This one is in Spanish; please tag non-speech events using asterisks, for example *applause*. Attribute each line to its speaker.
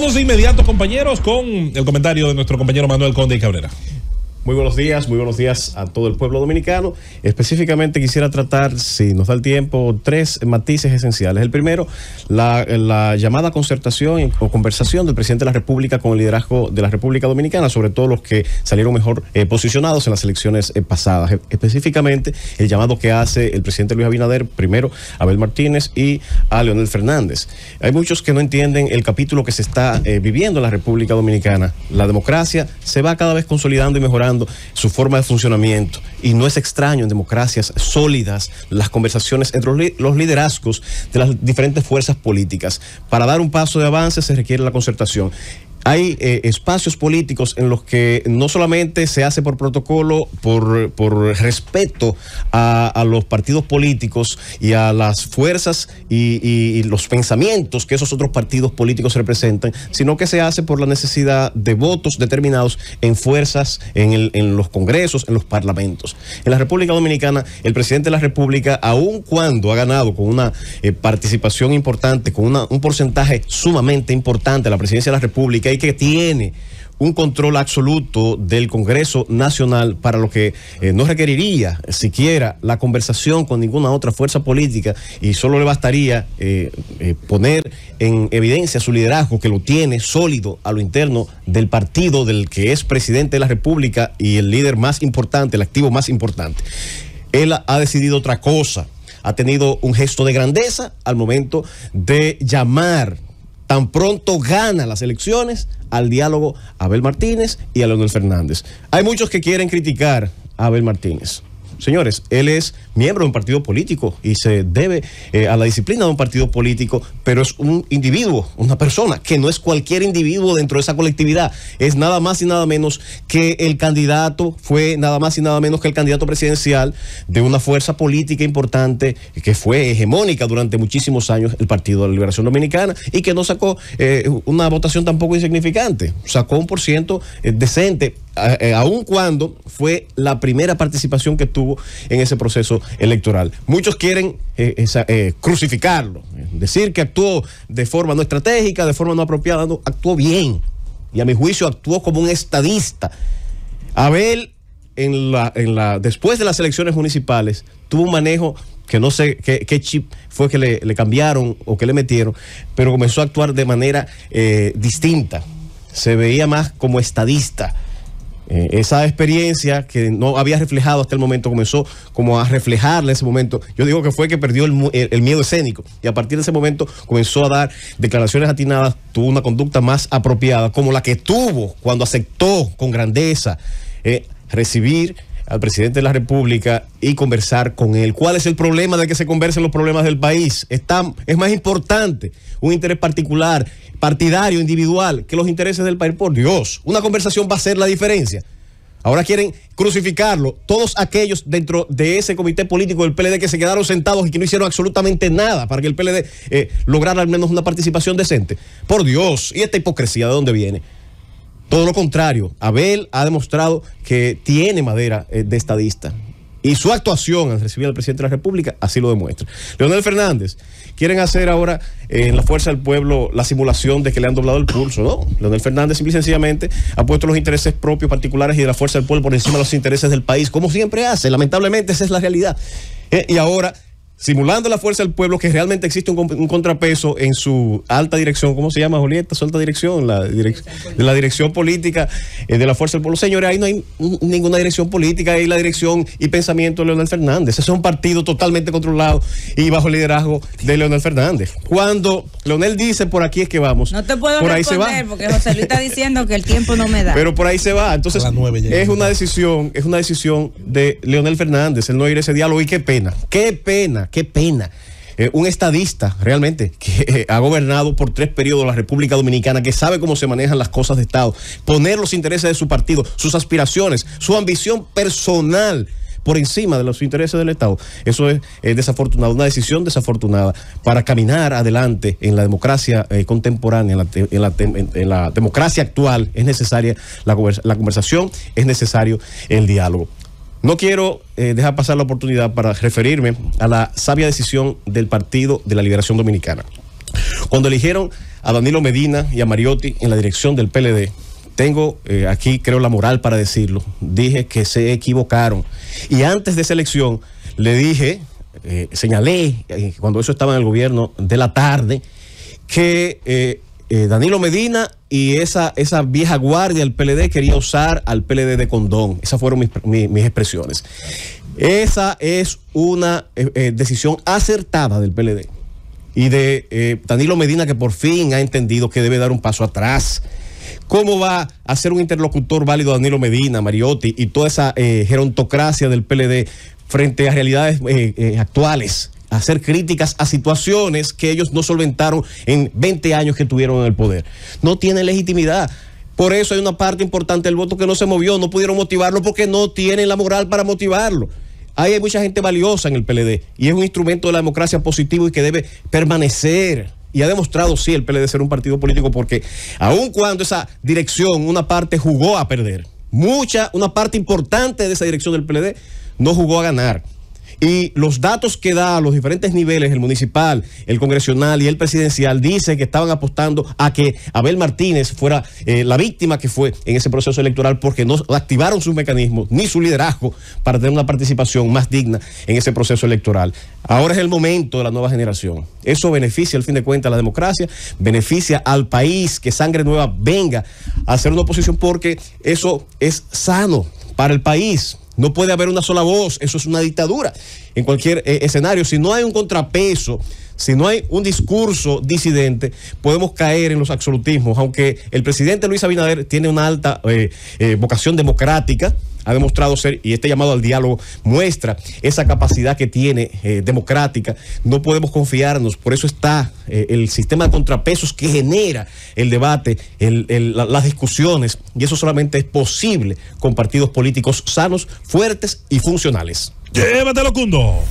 Speaker 1: Vamos de inmediato, compañeros, con el comentario de nuestro compañero Manuel Conde y Cabrera.
Speaker 2: Muy buenos días, muy buenos días a todo el pueblo dominicano. Específicamente quisiera tratar, si nos da el tiempo, tres matices esenciales. El primero, la, llamada concertación o conversación del presidente de la República con el liderazgo de la República Dominicana, sobre todo los que salieron mejor eh, posicionados en las elecciones eh, pasadas. E, específicamente, el llamado que hace el presidente Luis Abinader, primero a Abel Martínez y a Leonel Fernández. Hay muchos que no entienden el capítulo que se está eh, viviendo en la República Dominicana. La democracia se va cada vez consolidando y mejorando su forma de funcionamiento. Y no es extraño en democracias sólidas las conversaciones entre los liderazgos de las diferentes fuerzas políticas. Para dar un paso de avance se requiere la concertación hay eh, espacios políticos en los que no solamente se hace por protocolo, por, respeto a, los partidos políticos y a las fuerzas y, los pensamientos que esos otros partidos políticos representan, sino que se hace por la necesidad de votos determinados en fuerzas, en, los congresos, en los parlamentos. En la República Dominicana, el presidente de la República, aun cuando ha ganado con una eh, participación importante, con un porcentaje sumamente importante la presidencia de la República, y que tiene un control absoluto del Congreso Nacional para lo que eh, no requeriría siquiera la conversación con ninguna otra fuerza política y solo le bastaría eh, eh, poner en evidencia su liderazgo que lo tiene sólido a lo interno del partido del que es presidente de la República y el líder más importante, el activo más importante. Él ha decidido otra cosa, ha tenido un gesto de grandeza al momento de llamar tan pronto gana las elecciones al diálogo Abel Martínez y a Leonel Fernández. Hay muchos que quieren criticar a Abel Martínez. Señores, él es miembro de un partido político y se debe eh, a la disciplina de un partido político, pero es un individuo, una persona, que no es cualquier individuo dentro de esa colectividad. Es nada más y nada menos que el candidato, fue nada más y nada menos que el candidato presidencial de una fuerza política importante que fue hegemónica durante muchísimos años, el Partido de la Liberación Dominicana, y que no sacó eh, una votación tampoco insignificante, sacó un por ciento eh, decente eh, aun cuando fue la primera participación que tuvo en ese proceso electoral. Muchos quieren eh, eh, crucificarlo, decir que actuó de forma no estratégica, de forma no apropiada, no, actuó bien. Y a mi juicio actuó como un estadista. Abel, después de las elecciones municipales, tuvo un manejo que no sé qué, chip fue que le, cambiaron o que le metieron, pero comenzó a actuar de manera distinta. Se veía más como estadista eh, esa experiencia que no había reflejado hasta el momento comenzó como a reflejarle ese momento. Yo digo que fue que perdió el, miedo escénico y a partir de ese momento comenzó a dar declaraciones atinadas, tuvo una conducta más apropiada, como la que tuvo cuando aceptó con grandeza eh, recibir al presidente de la República y conversar con él. ¿Cuál es el problema de que se conversen los problemas del país? Está, es más importante un interés particular, partidario, individual, que los intereses del país. Por Dios, una conversación va a ser la diferencia. Ahora quieren crucificarlo. Todos aquellos dentro de ese comité político del PLD que se quedaron sentados y que no hicieron absolutamente nada para que el PLD eh, lograra al menos una participación decente. Por Dios, ¿y esta hipocresía de dónde viene? Todo lo contrario, Abel ha demostrado que tiene madera eh, de estadista. Y su actuación al recibir al presidente de la República así lo demuestra. Leonel Fernández, quieren hacer ahora eh, en la Fuerza del Pueblo la simulación de que le han doblado el pulso. No, Leonel Fernández simple y sencillamente ha puesto los intereses propios particulares y de la Fuerza del Pueblo por encima de los intereses del país, como siempre hace. Lamentablemente esa es la realidad. Eh, y ahora simulando la fuerza del pueblo, que realmente existe un, contrapeso en su alta dirección, ¿cómo se llama, Julieta? Su alta dirección, la, de la dirección política eh, de la fuerza del pueblo. Señores, ahí no hay ninguna dirección política, ahí la dirección y pensamiento de Leonel Fernández. Ese es un partido totalmente controlado y bajo el liderazgo de Leonel Fernández. Cuando Leonel dice por aquí es que vamos,
Speaker 3: no te puedo por ahí se va. porque José Luis está diciendo que el tiempo no me da.
Speaker 2: Pero por ahí se va. Entonces, es una decisión, es una decisión de Leonel Fernández, el no ir a ese diálogo y qué pena, qué pena qué pena. Eh, un estadista realmente *laughs* que eh, ha gobernado por tres periodos la República Dominicana, que sabe cómo se manejan las cosas de Estado, poner los intereses de su partido, sus aspiraciones, su ambición personal por encima de los intereses del Estado. Eso es, desafortunado, una decisión desafortunada para caminar adelante en la democracia eh, contemporánea, en la, democracia actual. Es necesaria la conversación, es necesario el diálogo. No quiero eh, dejar pasar la oportunidad para referirme a la sabia decisión del Partido de la Liberación Dominicana. Cuando eligieron a Danilo Medina y a Mariotti en la dirección del PLD, tengo eh, aquí, creo, la moral para decirlo. Dije que se equivocaron. Y antes de esa elección, le dije, eh, señalé, cuando eso estaba en el gobierno de la tarde, que eh, Danilo Medina y esa, esa vieja guardia del PLD quería usar al PLD de condón. Esas fueron mis, mi- mis expresiones. Esa es una eh, eh, decisión acertada del PLD y de Danilo Medina que por fin ha entendido que debe dar un paso atrás. ¿Cómo va a ser un interlocutor válido Danilo Medina, Mariotti y toda esa gerontocracia del PLD frente a realidades actuales? Hacer críticas a situaciones que ellos no solventaron en 20 años que tuvieron en el poder. No tiene legitimidad. Por eso hay una parte importante del voto que no se movió, no pudieron motivarlo porque no tienen la moral para motivarlo. Ahí hay mucha gente valiosa en el PLD y es un instrumento de la democracia positivo y que debe permanecer. Y ha demostrado, sí, el PLD ser un partido político porque aun cuando esa dirección, una parte jugó a perder, mucha, una parte importante de esa dirección del PLD no jugó a ganar. Y los datos que da a los diferentes niveles, el municipal, el congresional y el presidencial, dice que estaban apostando a que Abel Martínez fuera eh, la víctima que fue en ese proceso electoral porque no activaron sus mecanismos ni su liderazgo para tener una participación más digna en ese proceso electoral. Ahora es el momento de la nueva generación. Eso beneficia, al fin de cuentas, a la democracia, beneficia al país, que sangre nueva venga a hacer una oposición porque eso es sano para el país. No puede haber una sola voz, eso es una dictadura en cualquier eh, escenario. Si no hay un contrapeso, si no hay un discurso disidente, podemos caer en los absolutismos. Aunque el presidente Luis Abinader tiene una alta eh, eh, vocación democrática, ha demostrado ser, y este llamado al diálogo muestra esa capacidad que tiene eh, democrática, no podemos confiarnos, por eso está eh, el sistema de contrapesos que genera el debate, las discusiones, y eso solamente es posible con partidos políticos sanos, fuertes y funcionales.
Speaker 1: Llévatelo, Cundo.